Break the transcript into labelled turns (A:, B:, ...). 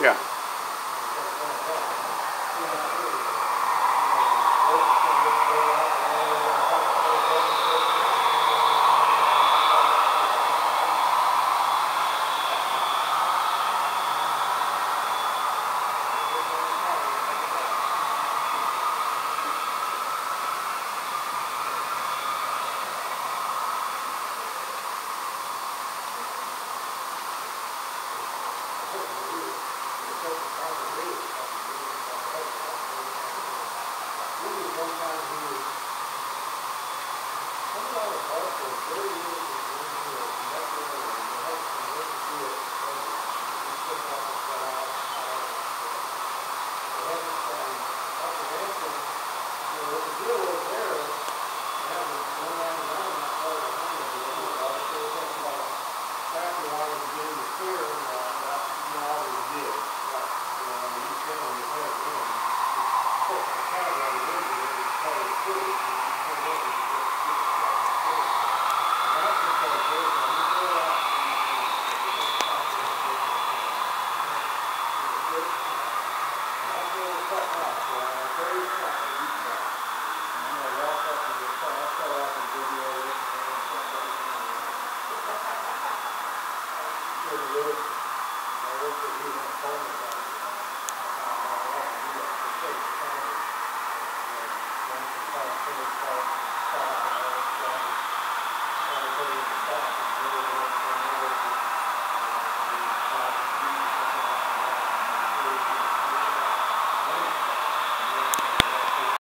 A: Yeah.